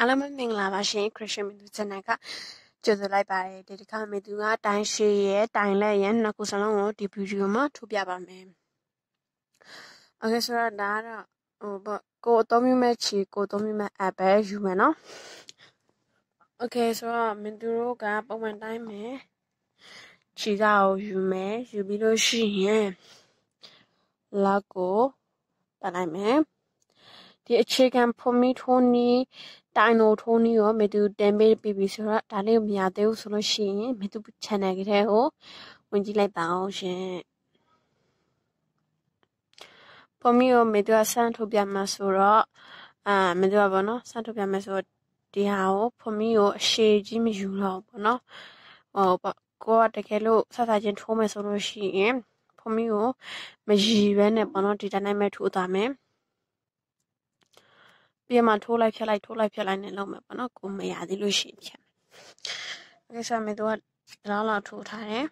အားလုံးမင်္ဂလာပါရှင်ခရစ်ရှင်မင်းသူ channel ကကြိုဆိုလိုက်ပါတယ်ဒီတစ်ခါမင်းသူကတိုင်ရှည်ရဲ့တိုင်လက်ရဲ့နှစ်ခုစလုံးကိုဒီဗီဒီယိုမှာထုတ်ပြပါမယ်။ Okay ဆိုတော့ဒါကတော့ဟိုပေါ့ကိုအသုံးပြုမဲ့ခြေကိုအသုံးပြုမဲ့ app ပဲယူမယ်နော်။ Okay ဆိုတော့မင်းသူတို့ကပုံမှန်တိုင်းမယ်ခြေကောက်ယူမယ်ယူပြီးလို့ရှိရင်လက်ကိုတက်လိုက်မယ်ဒီအခြေခံဖွမီထိုနီ တိုင်နိုထိုးနီးရောမေသူတင်ပေးပြီးပြီဆိုတော့ဒါလေးကိုမရသေးဘူးဆိုလို့ရှိရင်မေသူ channel ကလေးကိုဝင်ကြည့်လိုက်ပါအောင်ရှင်ဖွန်မီကိုမေသူကစမ်းထုတ်ပြမှာဆိုတော့အာမေသူကဘောနော်စမ်းထုတ်ပြမယ်ဆိုတော့ဒီဟာကိုဖွန်မီကိုအရှိကြီးမယူတော့ဘောနော်ဟိုပေါ့ကိုကတကယ်လို့ဆက်စားချင်းထိုးမယ်ဆိုလို့ရှိရင်ဖွန်မီကိုမရည်ပဲနဲ့ဘောနော်ဒီတိုင်းမဲ့ထိုးသွားမယ် ပြန်မထိုးလိုက်ဖြတ်လိုက်ထိုးလိုက်ဖြတ်လိုက်နဲ့လုပ်မယ်ပေါ့နော်ကိုမရသေးလို့ရှိရင်ဖြတ်မယ်။ကိစ္စမေသူကဒါလောက်ထိုးထားတယ်။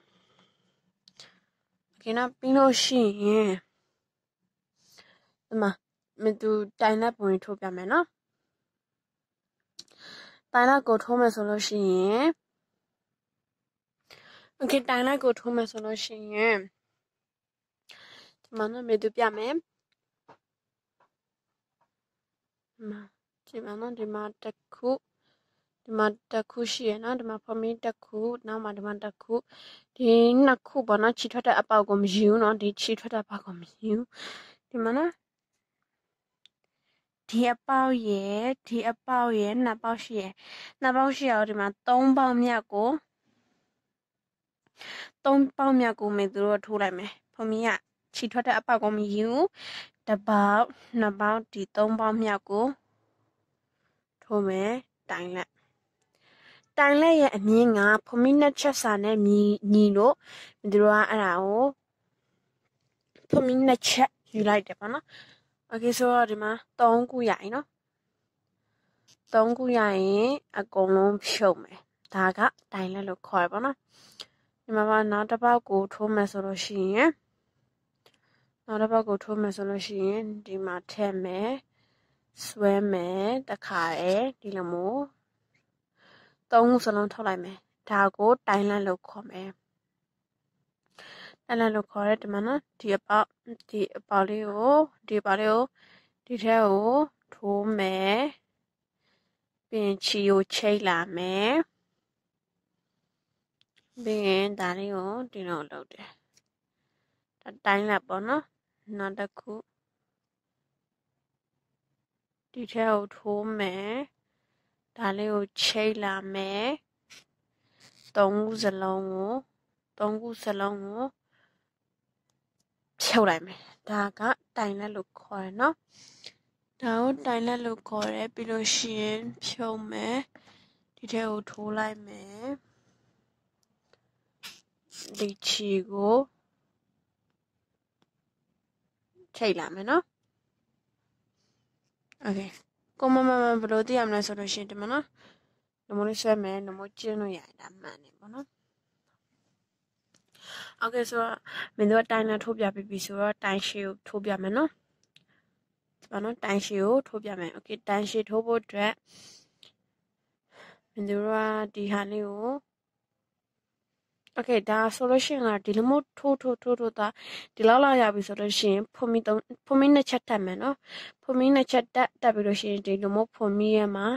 ကိနာပြီးလို့ရှိရင်ဒီမှာမသူတိုင်လက်ပုံထိုးပြမယ်နော်။တိုင်လက်ကိုထိုးမယ်ဆိုလို့ရှိရင် Okay တိုင်လက်ကိုထိုးမယ်ဆိုလို့ရှိရင်ဒီမှာနော်မေသူပြမယ်။ မှာဒီမှာနော်ဒီမှာတစ်ခုဒီမှာတစ်ခုရှိရနော်ဒီမှာဖမင်းတစ်ခုနောက်မှာဒီမှာတစ်ခုဒီနှစ်ခုပေါ့နော်ခြေထွက်တဲ့အပေါက်ကိုမယူနော်ဒီခြေထွက်တဲ့အပေါက်ကိုမယူဒီမှာနော်ဒီအပေါက်ရဲ့ဒီအပေါက်ရဲ့နှစ်ပေါက်ရှိရဲ့နှစ်ပေါက်ရှိအောင်ဒီမှာသုံးပေါက်မြတ်ကိုသုံးပေါက်မြတ်ကိုမေသူတို့ထိုးလိုက်မယ်ဖမင်းကခြေထွက်တဲ့အပေါက်ကိုမယူ တပေါက်နှစ်ပေါက်ဒီသုံးပေါက်မြောက်ကိုထိုးမယ်တိုင်လက်တိုင်လက်ရဲ့အမြင့်ကဖမင်းနှစ်ချက်စာနဲ့ညီညီလို့ဒီလိုကအဲ့ဒါကိုဖမင်းနှစ်ချက်ယူလိုက်တယ်ပေါ့နော်โอเคဆိုတော့ဒီမှာ3ခုရရင်နော်3ခုရရင်အကုန်လုံးဖြုတ်မယ်ဒါကတိုင်လက်လို့ခေါ်ရပါတော့ဒီမှာပါနောက်တစ်ပေါက်ကိုထိုးမယ်ဆိုလို့ရှိရင် နောက်တစ်ပတ်ကိုထိုးမယ်ဆိုလို့ရှိရင်ဒီမှာထည့်မယ်ဆွဲမယ်တခါရဲဒီလိုမျိုးသုံးခုစလုံးထုတ်လိုက်မယ်ဒါကိုတိုင်လန့်လို့ခေါ်မယ်တိုင်လန့်လို့ခေါ်တဲ့ဒီမှာနော်ဒီအပေါက်ဒီအပေါက်လေးကိုဒီပေါက်လေးကိုဒီထဲကိုထိုးမယ်ပြင်ချီကိုချိတ်လာမယ်ပြီးရင်ဒါလေးကိုဒီလိုလုပ်တယ်တိုင်းလက်ပေါ့နော် နောက်တစ်ခုဒီထဲကိုထိုးမယ်ဒါလေးကိုချိတ်လာမယ်သုံးခုစလုံးကိုသုံးခုစလုံးကိုဖြုတ်လိုက်မယ်ဒါကတိုင်လက်လို့ခေါ်ရနော်ဒါကိုတိုင်လက်လို့ခေါ်တယ်ပြီးလို့ရှိရင်ဖြုတ်မယ်ဒီထဲကိုထိုးလိုက်မယ်ဒီချီကို ချိန်လာမယ်နော်โอเคကိုမမမဘယ်လိုသိရမလဲဆိုလို့ရှိရင်ဒီမှာနော်နမိုးလေးဆွဲမယ်နမိုးကျင်းလို့ရတယ်ဒါမှန်နေပေါ့နော်โอเคဆိုတော့မင်းတို့တိုင်နဲ့ထိုးပြပြီးပြီဆိုတော့တိုင်ရှည်ကိုထိုးပြမယ်နော်ဒီမှာနော်တိုင်ရှည်ကိုထိုးပြမယ်โอเคတိုင်ရှည်ထိုးဖို့အတွက်မင်းတို့ကဒီဟာလေးကို โอเคဒါဆိုလို့ရှိရင်ကဒီလိုမျိုးထိုးထိုးထိုးထိုးတာဒီလောက်လောက်ရပြီဆိုလို့ရှိရင်ဖွန်မီသုံးဖွန်မီနှစ်ချက်တက်မယ်နော်ဖွန်မီနှစ်ချက်တက်တက်ပြီးလို့ရှိရင်ဒီလိုမျိုးဖွန်မီရဲ့မှာ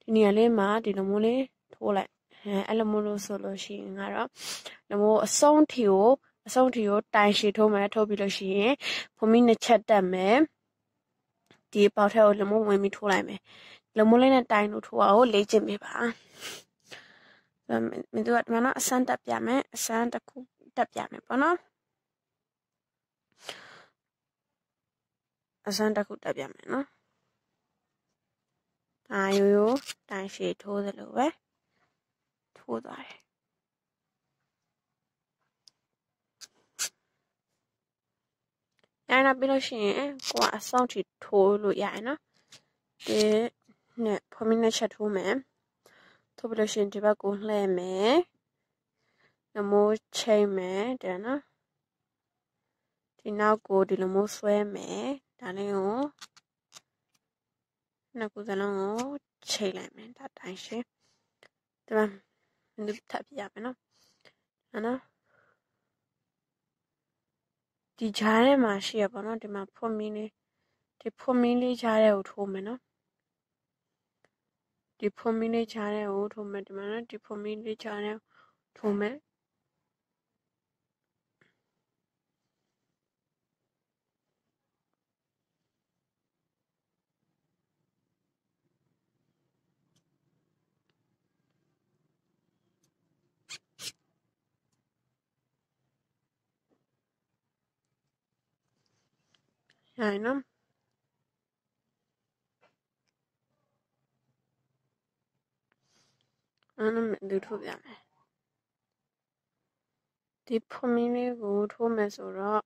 ဒီနေရာလေးမှာဒီလိုမျိုးလေးထိုးလိုက်အဲအဲ့လိုမျိုးလို့ဆိုလို့ရှိရင်ကတော့ဒီမျိုးအဆုံးထီကိုအဆုံးထီကိုတိုင်ရှည်ထိုးမယ်ထိုးပြီးလို့ရှိရင်ဖွန်မီနှစ်ချက်တက်မယ်ဒီပေါက်ထဲကိုလမိုးဝင်ပြီးထိုးလိုက်မယ်လမိုးလေးနဲ့တိုင်လို့ထိုးအောင်လေ့ကျင့်ပေးပါ မင်းတို့ကဒီမှာနော်အစမ်းတက်ပြမယ်အစမ်းတစ်ခုတက်ပြမယ်ပေါ့နော်အစမ်းတစ်ခုတက်ပြမယ်နော်အာယိုယိုတိုင်ရှည်ထိုးသလိုပဲထိုးသွားတယ်ရနာပြီးလို့ရှိရင်ကိုကအဆောင်ထိထိုးလို့ရရနော်ဒီနဲ့ဖမင်းနဲ့ချက်ထိုးမယ် ထို့ပြီးလို့ရှိရင်ဒီဘက်ကိုလှည့်မယ်နမိုးချိန်မယ်တဲ့နော်ဒီနောက်ကိုဒီလိုမျိုးဆွဲမယ်ဒါလေးကိုနှစ်ခုစလုံးကိုချိန်လိုက်မယ်ဒါတိုင်းရှင်းဒီမှာလူထပ်ပြရမယ်နော်နော်ဒီဂျားထဲမှာရှိရပါတော့ဒီမှာဖွန်မီလေးဒီဖွန်မီလေးဂျားထဲကိုထိုးမယ်နော် ဒီဖွန်မီလေးဂျားထဲကိုထိုးမယ်ဒီမှာနော်ဒီဖွန်မီ လေးဂျားထဲထိုးမယ်ရရင်နော်အဲ့ဒါလူထိုးပြမယ်ဒီဖွန်မီလေးကိုထိုးမယ်ဆိုတော့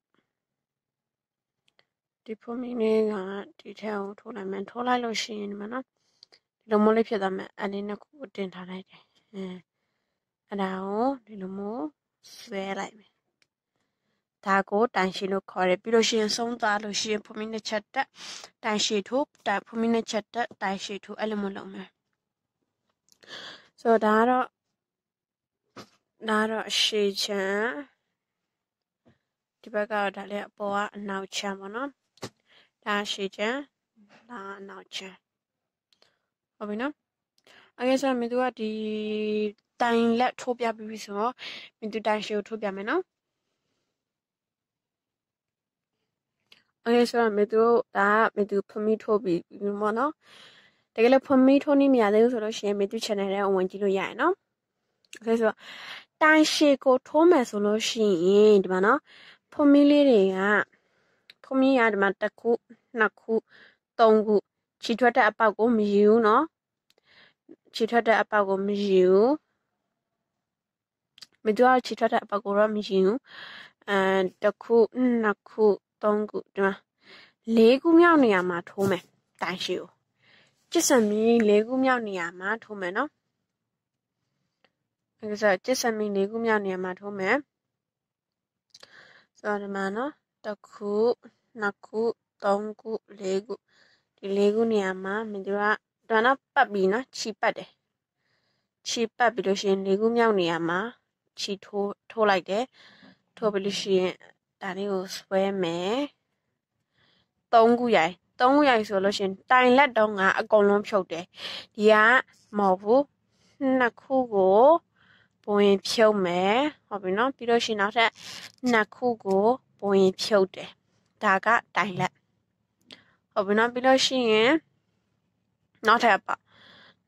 ဒီဖွန်မီလေးကဒီထက်ကိုထိုးလိုက်မယ်ထိုးလိုက်လို့ရှိရင်ဒီမှာနော်ဒီလိုမျိုးလေးဖြစ်သွားမယ်အဲ့လေးနှစ်ခုကိုတင်ထားလိုက်တယ်အဲအဲ့ဒါကိုဒီလိုမျိုးဆွဲလိုက်မယ်ဒါကိုတိုင်ရှိလို့ခေါ်တယ်ပြီးလို့ရှိရင်ဆုံးသွားလို့ရှိရင်ဖုံမီနှစ်ချက်တက်တိုင်ရှိထိုးတိုင်ဖုံမီနှစ်ချက်တက်တိုင်ရှိထိုးအဲ့လိုမျိုးလုပ်မယ် ဆိုတော့ဒါကတော့ဒါကတော့အရှိချံဒီဘက်ကတော့ဒါလေးအပေါ်ကအနောက်ချံပေါ့နော်ဒါအရှိချံဒါအနောက်ချံဟုတ်ပြီနော်အကယ်ဆိုမင်းတို့ကဒီတိုင်လက်ထိုးပြပြီးပြီဆိုတော့မင်းတို့တိုင်ရှည်ကိုထိုးပြမယ်နော်အကယ်ဆိုမင်းတို့ဒါမင်းတို့ဖမီထိုးပြီးပြီပေါ့နော် ကယ်လို့ဖွန်မီထိုးနေမရသေးဘူးဆိုလို့ရှိရင် YouTube channel ထဲဝင်ကြည့်လို့ရရနော်။ Okay ဆိုတော့တိုင်ရှည်ကိုထိုးမယ်ဆိုလို့ရှိရင်ဒီမှာနော်ဖွန်မီလေးတွေကဖွန်မီကဒီမှာတစ်ခုနှစ်ခုသုံးခုခြေထွက်တဲ့အပေါက်ကိုမယူဘူးနော်။ခြေထွက်တဲ့အပေါက်ကိုမယူဘူး။မတူအောင်ခြေထွက်တဲ့အပေါက်ကိုတော့မယူဘူး။အဲတစ်ခုနှစ်ခုသုံးခုဒီမှာလေးခုမြောက်နေရာမှာထိုးမယ်တိုင်ရှည်ကို ကျစ်စံမီ၄ခုမြောက်နေရာမှာထိုးမယ်နော်အဲဆိုကျစ်စံမီ၄ခုမြောက်နေရာမှာထိုးမယ်ဆိုတော့ဒီမှာနော်တစ်ခုနှစ်ခုသုံးခုလေးခုဒီလေးခုနေရာမှာမင်းတို့ကဒါတော့ပတ်ပြီးနော်ခြိပတ်တယ်ခြိပတ်ပြီးလို့ရှိရင်လေးခုမြောက်နေရာမှာခြိထိုးထိုးလိုက်တယ်ထိုးပြီးလို့ရှိရင်ဒါလေးကိုဆွဲမယ်3ခုရိုင် 3ခုရိုင်ဆိုလို့ရှင်တိုင်လက်တော့ငါအကုန်လုံးဖြုတ်တယ်ဒီကမဟုတ်ဘူးနှစ်ခုကိုဘဝင်ဖြုတ်မယ်ဟုတ်ပြီနော်ပြီးလို့ရှင်နောက်ထပ်နှစ်ခုကိုဘဝင်ဖြုတ်တယ်ဒါကတိုင်လက်ဟုတ်ပြီနော်ပြီးလို့ရှိရင်နောက်ထပ်အပေါက်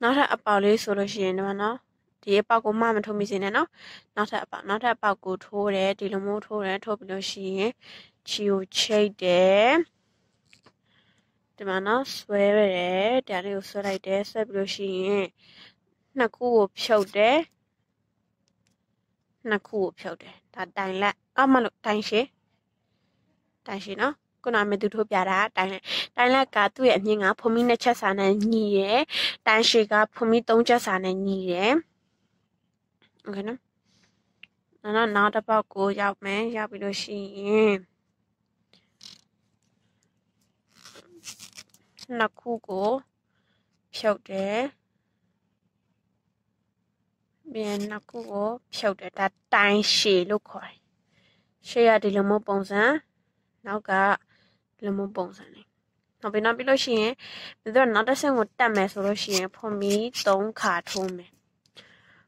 နောက်ထပ်အပေါက်လေးဆိုလို့ရှိရင်ဒီမှာနော်ဒီအပေါက်ကိုမှမထိုးမိစေနဲ့နော်နောက်ထပ်အပေါက်နောက်ထပ်အပေါက်ကိုထိုးတယ်ဒီလိုမျိုးထိုးတယ်ထိုးပြီးလို့ရှိရင်ချီကိုချိတ်တယ် ဒီမှာနော်ဆွဲရတယ်ဒါလေးကိုဆွဲလိုက်တယ်ဆွဲပြီးလို့ရှိရင်နှစ်ခုကိုဖြုတ်တယ်နှစ်ခုကိုဖြုတ်တယ်ဒါတိုင်လက်အမလို့တိုင်ရှည်တိုင်ရှည်နော်ခုနမေသူထိုးပြတာတိုင်လက်တိုင်လက်ကသူ့ရဲ့အမြင့်ကဖုံမီနှစ်ချက်စာနဲ့ညီရယ်တိုင်ရှည်ကဖုံမီသုံးချက်စာနဲ့ညီရယ်โอเคနော်နောက်နောက်တစ်ပေါက်ကိုရောက်မယ်ရောက်ပြီးလို့ရှိရင် နှစ်ခုကိုဖြုတ်တယ်ပြန်နှစ်ခုကိုဖြုတ်တယ်ဒါတိုင်းရှည်လို့ခေါ်တယ်ရှေ့ရဒီလိုမျိုးပုံစံနောက်ကဒီလိုမျိုးပုံစံလေးနောက်ပြီးနောက်ပြီးလို့ရှိရင်ဒီတော့နောက်တစ်ဆင့်ကိုတက်မယ်ဆိုလို့ရှိရင်ဖွန်မီ3ခါထိုးမယ်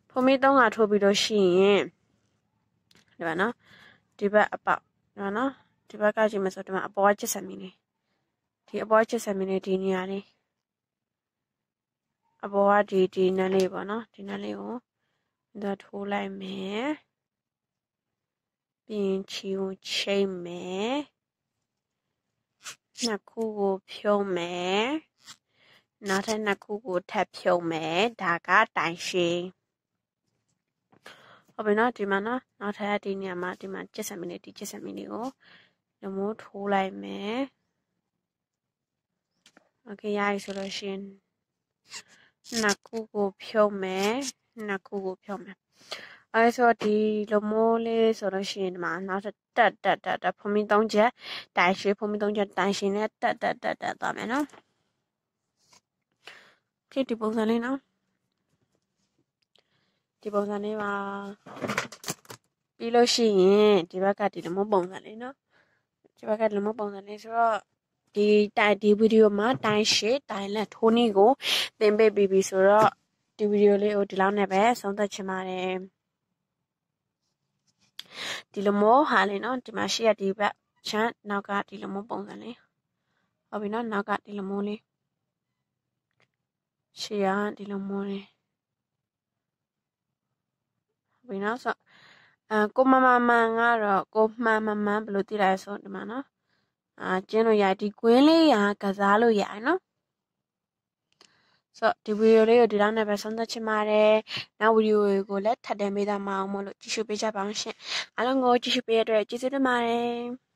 ဖွန်မီ3ခါထိုးပြီးလို့ရှိရင်ဒီပါနော်ဒီဘက်အပေါက်ဒီပါနော်ဒီဘက်ကကြည့်မယ်ဆိုဒီမှာအပေါ်ကချစ်ဆံမီလေး ဒီအပေါ်ချစ်ဆံမီလေးဒီနေရာလေးအပေါ်ကဒီဒီနန်းလေးပေါ့နော်ဒီနန်းလေးကိုဒါထိုးလိုက်မယ်ပြီးရင်ချီကိုချိတ်မယ်နှစ်ခုကိုဖြုံးမယ်နောက်ထပ်နှစ်ခုကိုထပ်ဖြုံးမယ်ဒါကတိုင်ရှည်ဟုတ်ပြီနော်ဒီမှာနော်နောက်ထပ်ဒီနေရာမှာဒီမှာ70မိနစ်ဒီ70မိနစ်ကိုလမိုးထိုးလိုက်မယ် โอเคရပြီဆိုလို့ရှိရင်နှစ်ခုကိုဖြုံးမယ်နှစ်ခုကိုဖြုံးမယ်အဲဆိုဒီလိုမျိုးလေးဆိုလို့ရှိရင်ဒီမှာနောက်တက်တက်တက်တက်ဖုံမီ3ချက်တိုင်ရှည်ဖုံမီ3ချက်တိုင်ရှည်နဲ့တက်တက်တက်တက်သွားမယ်နော် ခေဒီပုံစံလေးနော်ဒီပုံစံလေးပါပြီးလို့ရှိရင်ဒီဘက်ကဒီလိုမျိုးပုံစံလေးနော်ဒီဘက်ကဒီလိုမျိုးပုံစံလေးဆိုတော့ ဒီတိုင်ဒီဗီဒီယိုမှာတိုင်ရှစ်တိုင်လက်ထိုးနည်းကိုသင်ပေးပြီးပြီဆိုတော့ဒီဗီဒီယိုလေးကိုဒီလောက်နဲ့ပဲဆုံးသက်ချင်ပါတယ်ဒီလိုမျိုးဟာလေးနော်ဒီမှာရှိရဒီဘက်ချမ်းနောက်ကဒီလိုမျိုးပုံစံလေးဟုတ်ပြီနော်နောက်ကဒီလိုမျိုးလေးရှေ့ကဒီလိုမျိုးလေးဟုတ်ပြီနော်ဆိုအဲကိုမမမန်ကတော့ကိုမှန်မမှန်ဘယ်လိုသိလဲဆိုဒီမှာနော် အာကျင်းလို့ရဒီကွင်းလေးရကစားလို့ရနော်ဆိုဒီဗီဒီယိုလေးကိုဒီလောက်နဲ့ပဲဆုံးသက်ချင်ပါတယ်။နောက်ဗီဒီယိုကိုလည်းထပ်တင်ပေးသားမအောင်မလို့ကြည့်ရှုပေးကြပါအောင်ရှင်။အားလုံးကိုကြည့်ရှုပေးရတဲ့အတွက်ကျေးဇူးတင်ပါတယ်။